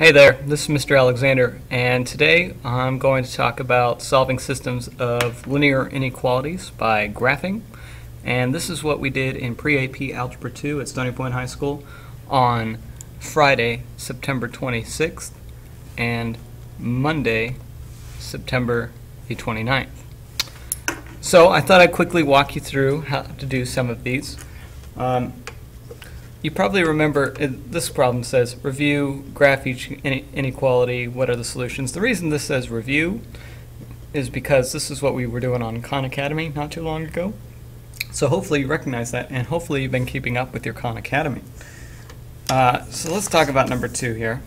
Hey there, this is Mr. Alexander, and today I'm going to talk about solving systems of linear inequalities by graphing. And this is what we did in pre-AP Algebra 2 at Stony Point High School on Friday, September 26th, and Monday, September the 29th. So I thought I'd quickly walk you through how to do some of these. Um, you probably remember uh, this problem says review, graph each inequality, what are the solutions. The reason this says review is because this is what we were doing on Khan Academy not too long ago. So hopefully you recognize that and hopefully you've been keeping up with your Khan Academy. Uh, so let's talk about number two here.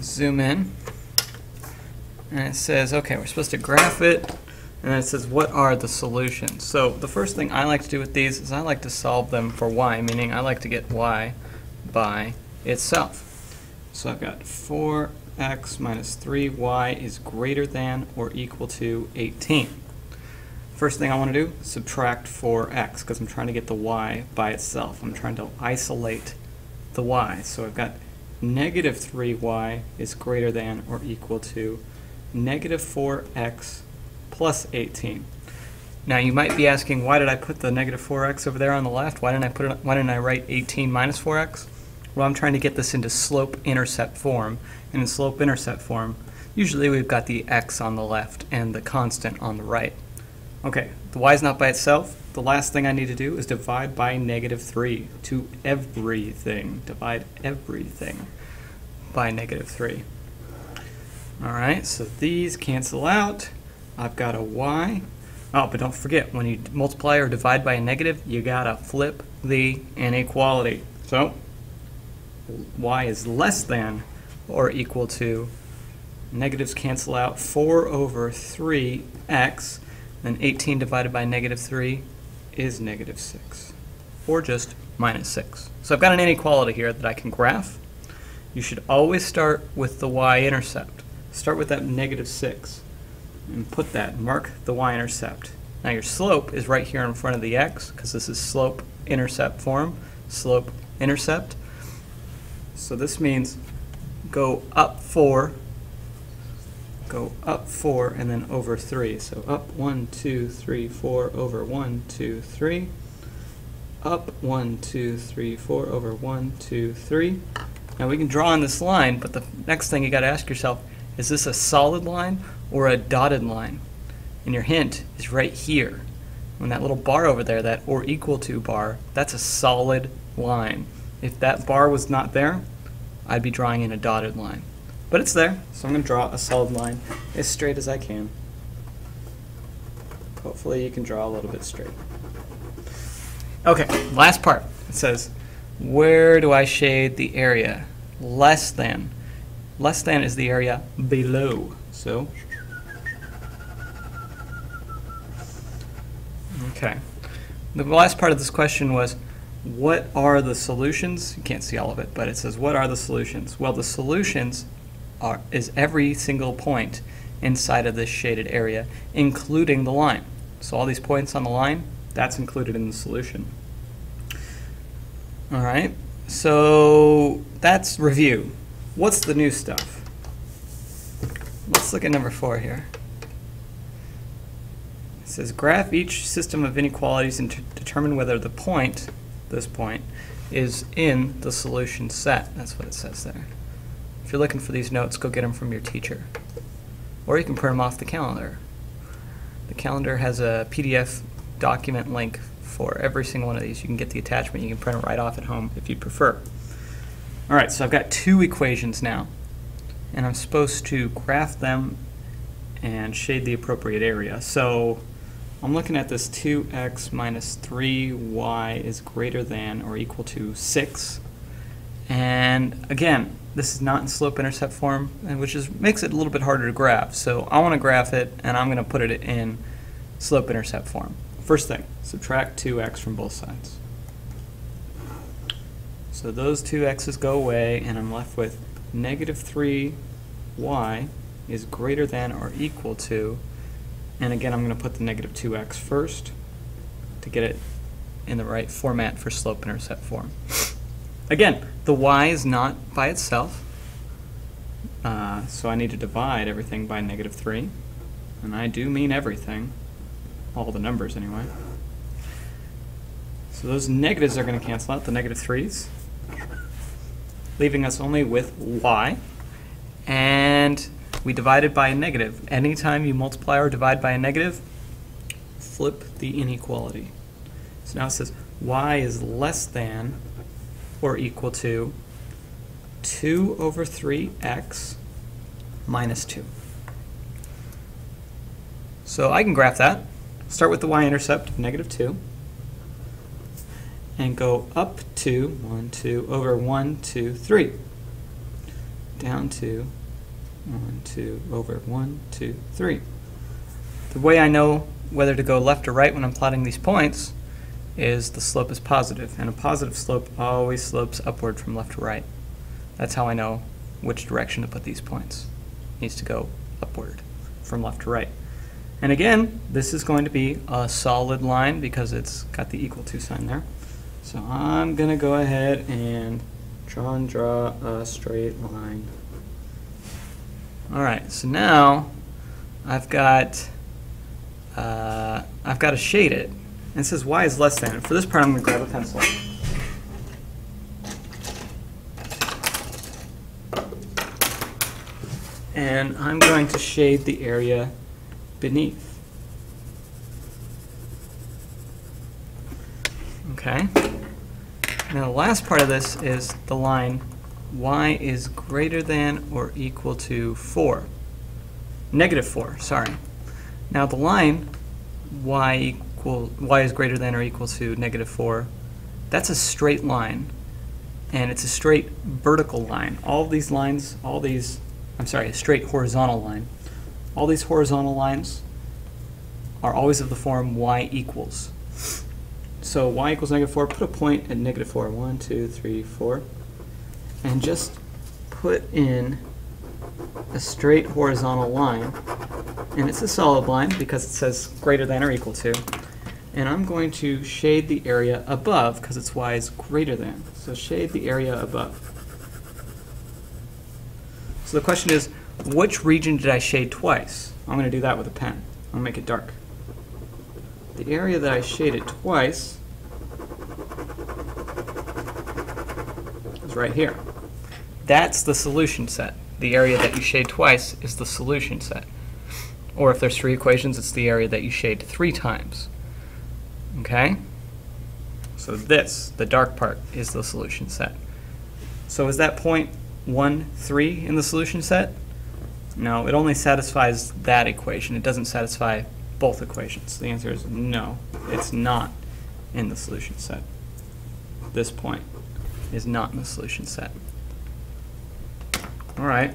Zoom in. And it says, okay, we're supposed to graph it and it says, what are the solutions? So the first thing I like to do with these is I like to solve them for y, meaning I like to get y by itself. So I've got 4x minus 3y is greater than or equal to 18. First thing I want to do, subtract 4x, because I'm trying to get the y by itself. I'm trying to isolate the y. So I've got negative 3y is greater than or equal to negative 4x plus 18. Now you might be asking, why did I put the negative 4x over there on the left? Why didn't I put it, why didn't I write 18 minus 4x? Well, I'm trying to get this into slope-intercept form. And in slope-intercept form, usually we've got the x on the left and the constant on the right. Okay, the y is not by itself. The last thing I need to do is divide by negative 3 to everything. Divide everything by negative 3. All right, so these cancel out. I've got a y. Oh, but don't forget, when you multiply or divide by a negative, you gotta flip the inequality. So, y is less than or equal to, negatives cancel out, 4 over 3x, then 18 divided by negative 3 is negative 6, or just minus 6. So I've got an inequality here that I can graph. You should always start with the y-intercept. Start with that negative 6 and put that, mark the y-intercept. Now your slope is right here in front of the x because this is slope-intercept form, slope-intercept. So this means go up 4, go up 4, and then over 3. So up 1, 2, 3, 4, over 1, 2, 3. Up 1, 2, 3, 4, over 1, 2, 3. Now we can draw on this line, but the next thing you got to ask yourself, is this a solid line or a dotted line. And your hint is right here. When that little bar over there, that or equal to bar, that's a solid line. If that bar was not there, I'd be drawing in a dotted line. But it's there, so I'm going to draw a solid line as straight as I can. Hopefully you can draw a little bit straight. Okay, last part. It says, where do I shade the area? Less than. Less than is the area below. So Okay. The last part of this question was, what are the solutions? You can't see all of it, but it says, what are the solutions? Well, the solutions are, is every single point inside of this shaded area, including the line. So all these points on the line, that's included in the solution. All right, so that's review. What's the new stuff? Let's look at number four here says graph each system of inequalities and determine whether the point, this point, is in the solution set. That's what it says there. If you're looking for these notes, go get them from your teacher. Or you can print them off the calendar. The calendar has a PDF document link for every single one of these. You can get the attachment. You can print it right off at home if you prefer. All right, so I've got two equations now. And I'm supposed to graph them and shade the appropriate area. So I'm looking at this 2x minus 3y is greater than or equal to 6. And again, this is not in slope-intercept form, which is makes it a little bit harder to graph. So I want to graph it, and I'm going to put it in slope-intercept form. First thing, subtract 2x from both sides. So those two x's go away, and I'm left with negative 3y is greater than or equal to and again, I'm going to put the negative 2x first to get it in the right format for slope-intercept form. Again, the y is not by itself. Uh, so I need to divide everything by negative 3. And I do mean everything. All the numbers, anyway. So those negatives are going to cancel out, the negative 3's. Leaving us only with y. And we divided by a negative. Anytime you multiply or divide by a negative, flip the inequality. So now it says y is less than or equal to 2 over 3x minus 2. So I can graph that. Start with the y-intercept of negative 2 and go up to 1, 2, over 1, 2, 3. Down to 1, 2, over 1, 2, 3. The way I know whether to go left or right when I'm plotting these points is the slope is positive, and a positive slope always slopes upward from left to right. That's how I know which direction to put these points. It needs to go upward from left to right. And again, this is going to be a solid line because it's got the equal to sign there. So I'm going to go ahead and draw and draw a straight line. All right, so now I've got uh, I've got to shade it. And it says y is less than. For this part, I'm going to grab a pencil. And I'm going to shade the area beneath. Okay. Now the last part of this is the line y is greater than or equal to 4. Negative 4, sorry. Now the line y equal y is greater than or equal to negative 4, that's a straight line. And it's a straight vertical line. All these lines, all these, I'm sorry, a straight horizontal line. All these horizontal lines are always of the form y equals. So y equals negative 4, put a point at negative 4. 1, 2, 3, 4. And just put in a straight horizontal line. And it's a solid line because it says greater than or equal to. And I'm going to shade the area above because it's y is greater than. So shade the area above. So the question is, which region did I shade twice? I'm going to do that with a pen. I'll make it dark. The area that I shaded twice is right here. That's the solution set. The area that you shade twice is the solution set. Or if there's three equations, it's the area that you shade three times. Okay? So this, the dark part, is the solution set. So is that point 1, 3 in the solution set? No, it only satisfies that equation. It doesn't satisfy both equations. The answer is no, it's not in the solution set. This point is not in the solution set. All right.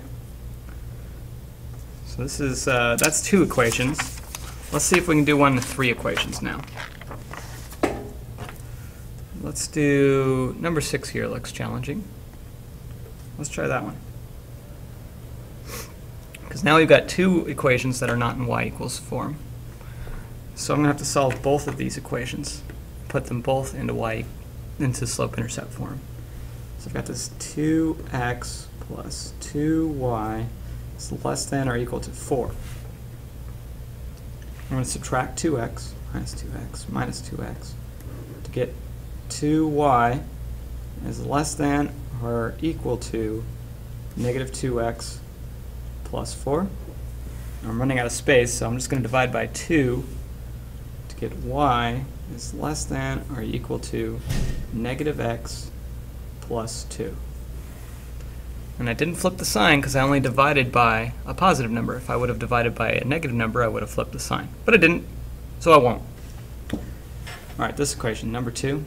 So this is, uh, that's two equations. Let's see if we can do one with three equations now. Let's do number six here, looks challenging. Let's try that one. Because now we've got two equations that are not in y equals form. So I'm going to have to solve both of these equations, put them both into y, into slope-intercept form. So I've got this 2x plus 2y is less than or equal to 4. I'm going to subtract 2x minus 2x minus 2x to get 2y is less than or equal to negative 2x plus 4. I'm running out of space, so I'm just going to divide by 2 to get y is less than or equal to negative x plus 2. And I didn't flip the sign because I only divided by a positive number. If I would have divided by a negative number, I would have flipped the sign. But I didn't, so I won't. All right, this equation, number 2,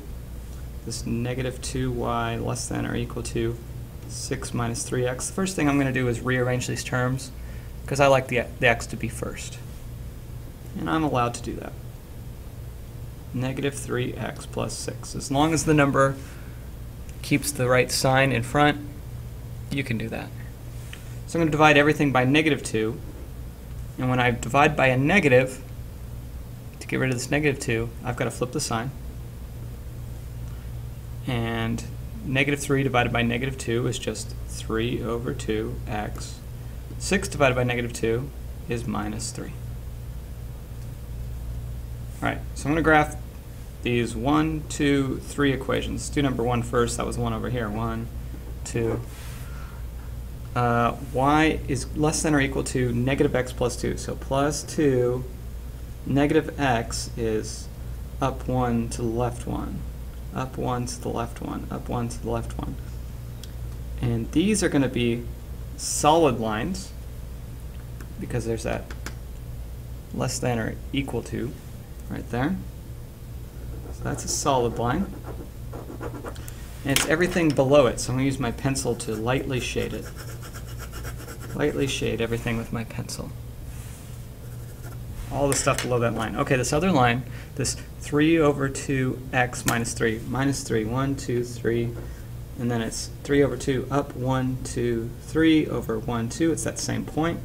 this negative 2y less than or equal to 6 minus 3x. The first thing I'm going to do is rearrange these terms because I like the, the x to be first. And I'm allowed to do that. Negative 3x plus 6. As long as the number keeps the right sign in front, you can do that. So I'm going to divide everything by negative 2. And when I divide by a negative, to get rid of this negative 2, I've got to flip the sign. And negative 3 divided by negative 2 is just 3 over 2x 6 divided by negative 2 is minus 3. Alright, so I'm going to graph these one, two, three equations. Let's do number one first. That was one over here. One, two. Uh, y is less than or equal to negative x plus 2. So plus 2, negative x is up 1 to the left 1, up 1 to the left 1, up 1 to the left 1. And these are going to be solid lines because there's that less than or equal to right there. So that's a solid line. And it's everything below it, so I'm going to use my pencil to lightly shade it. Lightly shade everything with my pencil. All the stuff below that line. Okay, this other line, this 3 over 2x minus 3, minus 3, 1, 2, 3, and then it's 3 over 2 up 1, 2, 3 over 1, 2. It's that same point.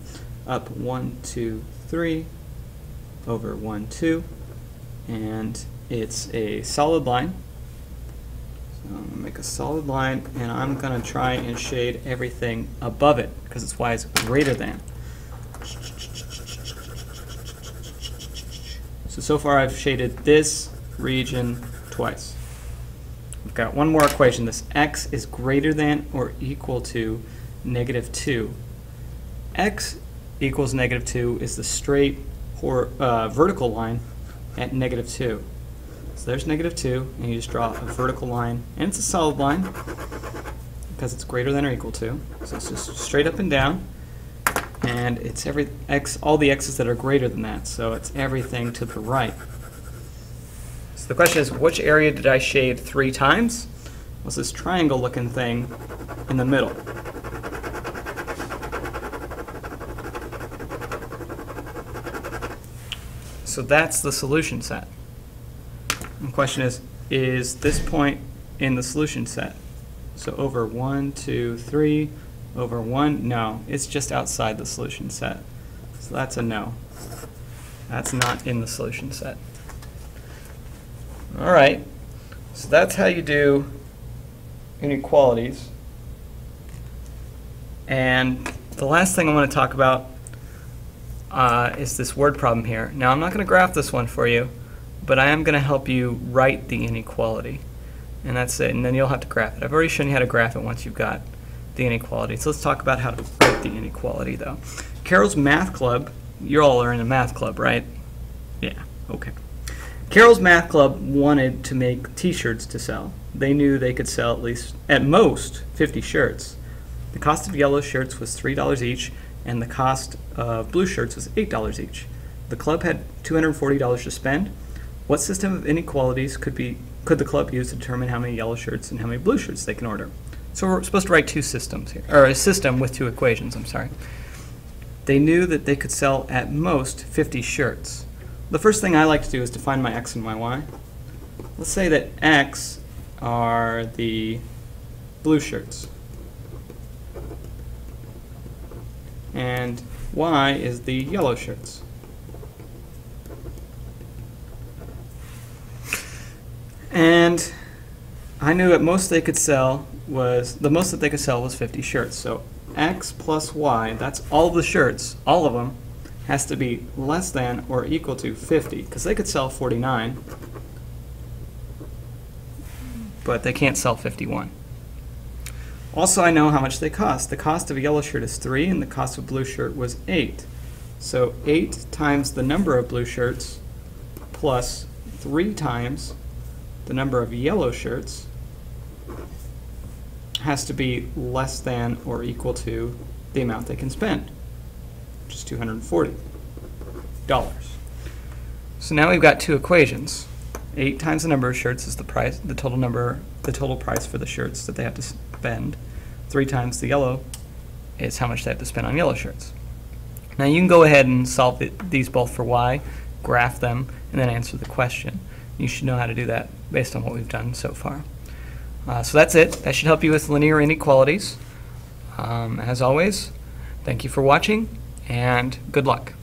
Up 1, 2, 3 over 1, 2. And it's a solid line. So I'm to make a solid line, and I'm going to try and shade everything above it, because it's y is greater than. So, so far I've shaded this region twice. We've got one more equation. This x is greater than or equal to negative 2. x equals negative 2 is the straight or, uh, vertical line at negative 2. So there's negative 2, and you just draw a vertical line, and it's a solid line because it's greater than or equal to. So it's just straight up and down, and it's every x, all the x's that are greater than that, so it's everything to the right. So the question is, which area did I shade three times? Was this triangle-looking thing in the middle? So that's the solution set. The question is, is this point in the solution set? So over one, two, three, over one, no, it's just outside the solution set. So that's a no. That's not in the solution set. All right, so that's how you do inequalities. And the last thing I want to talk about uh, is this word problem here. Now I'm not going to graph this one for you, but I am going to help you write the inequality. And that's it, and then you'll have to graph it. I've already shown you how to graph it once you've got the inequality. So let's talk about how to write the inequality though. Carol's Math Club, you all are in a math club, right? Yeah, okay. Carol's Math Club wanted to make t-shirts to sell. They knew they could sell at least, at most, 50 shirts. The cost of yellow shirts was $3 each, and the cost of blue shirts was $8 each. The club had $240 to spend. What system of inequalities could be could the club use to determine how many yellow shirts and how many blue shirts they can order? So we're supposed to write two systems here, or a system with two equations, I'm sorry. They knew that they could sell at most 50 shirts. The first thing I like to do is define my x and my y. Let's say that x are the blue shirts. And y is the yellow shirts. And I knew that most they could sell was, the most that they could sell was 50 shirts. So x plus y, that's all the shirts, all of them, has to be less than or equal to 50, because they could sell 49, but they can't sell 51. Also, I know how much they cost. The cost of a yellow shirt is 3, and the cost of a blue shirt was 8. So 8 times the number of blue shirts plus 3 times the number of yellow shirts has to be less than or equal to the amount they can spend, which is $240. So now we've got two equations. 8 times the number of shirts is the price, the total number, the total price for the shirts that they have to spend. 3 times the yellow is how much they have to spend on yellow shirts. Now you can go ahead and solve these both for y, graph them, and then answer the question. You should know how to do that based on what we've done so far. Uh, so that's it. That should help you with linear inequalities. Um, as always, thank you for watching, and good luck.